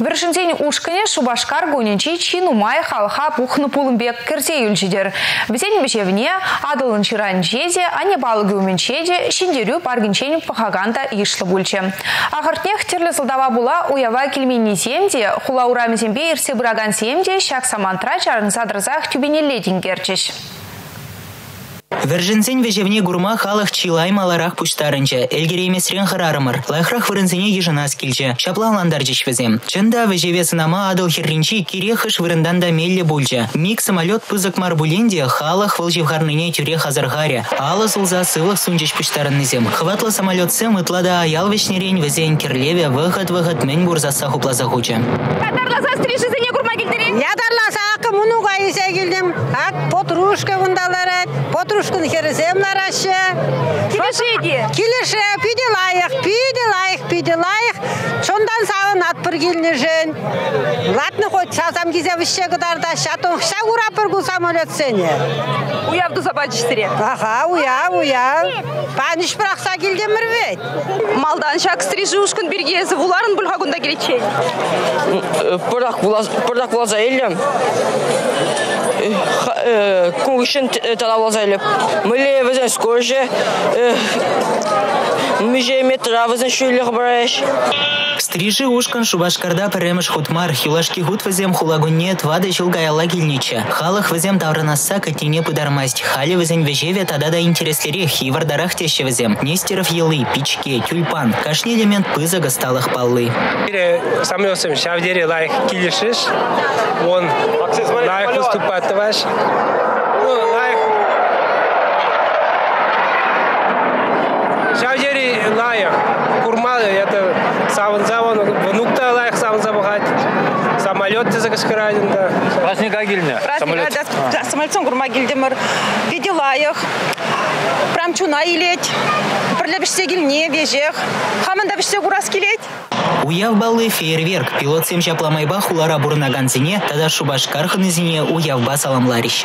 Віршінзен ушкіне Шубашкар гоненчи чинумай халха пухны пулымбек кірсе юлчидер. Бізен бішевне адылын чиран жезе, ане балығы уменчеде, шиндерю пахаганда ишлы бульче. Ағыртнех терлі сылдава була уява келмені семде, хула урамезембе ирсе бұраган семде, шак самантра тюбенелле денгерчеш. Верженсен вежевне гурма халық чилай маларах пуштарынча, элгереймесрен харарымыр, лайхрах вырынсене ежынас келчі, шапланландар жешвезем. Чында вежеве сынама адыл херринчи кирехыш вырындан да мелле бульча. Миг самолет пызык марбуленде халық вылжевгарныне тюре хазаргаре, алы сулза сывых сунчеш пуштарыннызем. Хватлы самолет сым ытлада аял вешнерен везен кирлеве выход-выход мен бурзаса хуплаза хуча. Катарласа стришізіне гурма келдері? Ядарласа ақы есе келдім. Ак потрушка бұндалары, потрушкын хереземлар ашы. Келешеде? Келеше, пиде лайық, пиде лайық, пиде лайық. Шондан сағын атпыр келіне жен. Латны хоть сазам кезе віще қыдарда шатон ша урапыр бұл самолет сене. Уявды забачыстыре. Аха, уя, уя. Паныш бірақса келдемір бет. Малдан шак стрижи ушкын бергезі вуларын бұлғагында келечен. Пырдак пырдак болса элем. Кугишин тала болса элем. Мыле везен скорше. Миже метра везен шүйлек бараш. Стрижи ушкан шубашкарда піреміш хутмар, хилашки хут візем хулагуне твады жылгаяла келнече. Халық візем таврынасса катине пыдармасть. Халивызен вежеве тадада интереслерех и вардарах тещевызем. Нестеров елы, пичке, тюльпан. Кашни элемент пыза гасталах паллы. Самьосым шавдере лайк килишиш. Вон лайк выступать ваш. Ну, лайк лайк. Курмалы это саванзава Самолет ты закашкарадин, да. Праздника гильня. Праздника, да, самолетсон гурма гильдемір. Виделайық. Прям чуна илет. Бірле бішсе келне, вежех. Хамында бішсе гурас келет. Уяв баллы фейерверк. Пилот сем жапламайба хулара бурнаган зине, тада шубашкар хынызине уявба саламларищ.